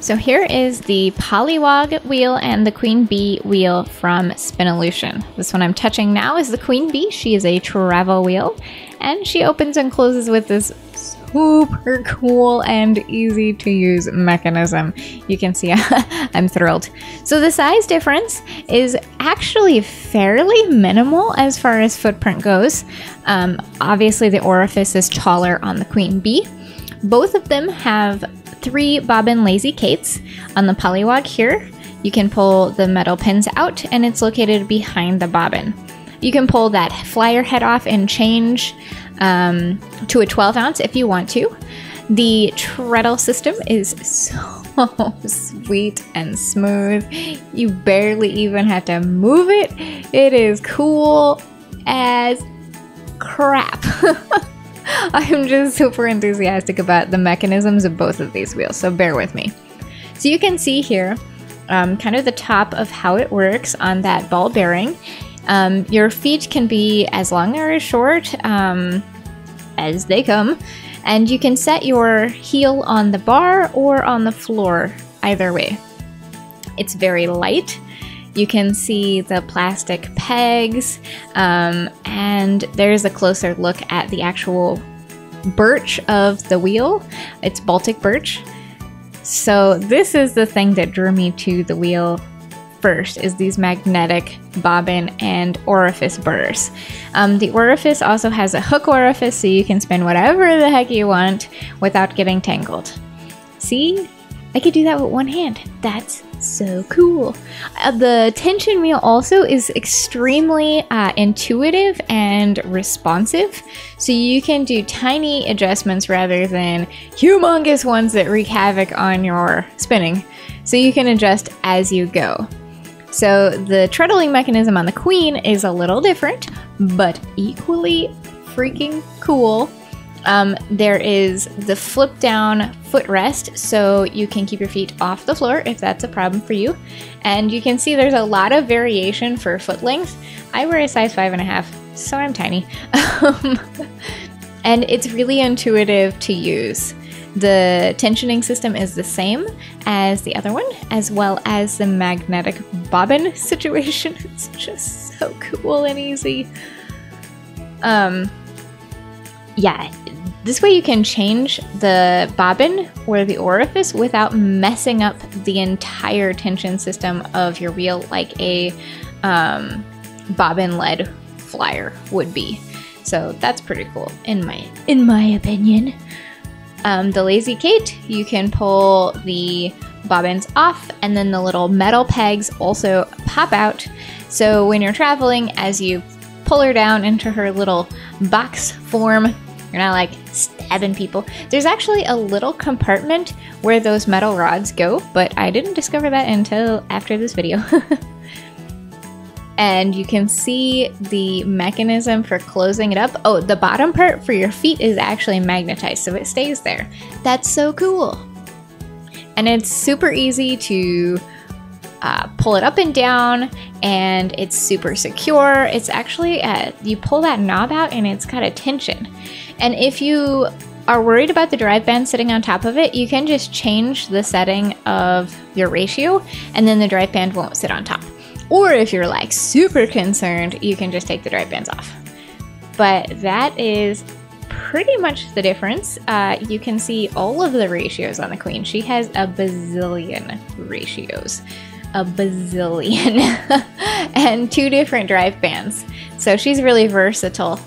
So here is the Pollywog wheel and the Queen Bee wheel from Spinolution. This one I'm touching now is the Queen Bee. She is a travel wheel and she opens and closes with this super cool and easy to use mechanism. You can see I'm thrilled. So the size difference is actually fairly minimal as far as footprint goes. Um, obviously the orifice is taller on the Queen Bee. Both of them have three bobbin lazy Kates. On the pollywog here, you can pull the metal pins out and it's located behind the bobbin. You can pull that flyer head off and change um, to a 12 ounce if you want to. The treadle system is so sweet and smooth. You barely even have to move it. It is cool as crap. I'm just super enthusiastic about the mechanisms of both of these wheels, so bear with me. So you can see here um, kind of the top of how it works on that ball bearing. Um, your feet can be as long or as short um, as they come, and you can set your heel on the bar or on the floor, either way. It's very light. You can see the plastic pegs, um, and there's a closer look at the actual birch of the wheel. It's Baltic birch. So this is the thing that drew me to the wheel first is these magnetic bobbin and orifice burrs. Um, the orifice also has a hook orifice so you can spin whatever the heck you want without getting tangled. See? I could do that with one hand. That's so cool. Uh, the tension wheel also is extremely uh, intuitive and responsive, so you can do tiny adjustments rather than humongous ones that wreak havoc on your spinning. So you can adjust as you go. So the treadling mechanism on the Queen is a little different, but equally freaking cool. Um, there is the flip down footrest, so you can keep your feet off the floor if that's a problem for you. And you can see there's a lot of variation for foot length. I wear a size five and a half, so I'm tiny. And it's really intuitive to use. The tensioning system is the same as the other one, as well as the magnetic bobbin situation. It's just so cool and easy. Um, yeah, this way you can change the bobbin or the orifice without messing up the entire tension system of your wheel like a um, bobbin led flyer would be. So that's pretty cool in my in my opinion. Um, the Lazy Kate, you can pull the bobbins off and then the little metal pegs also pop out. So when you're traveling, as you pull her down into her little box form, you're not like stabbing people. There's actually a little compartment where those metal rods go, but I didn't discover that until after this video. and you can see the mechanism for closing it up. Oh, the bottom part for your feet is actually magnetized, so it stays there. That's so cool. And it's super easy to uh, pull it up and down, and it's super secure. It's actually, uh, you pull that knob out and it's got a tension. And if you are worried about the drive band sitting on top of it, you can just change the setting of your ratio, and then the drive band won't sit on top. Or if you're like super concerned, you can just take the drive bands off. But that is pretty much the difference. Uh, you can see all of the ratios on the Queen. She has a bazillion ratios. A bazillion. and two different drive bands. So she's really versatile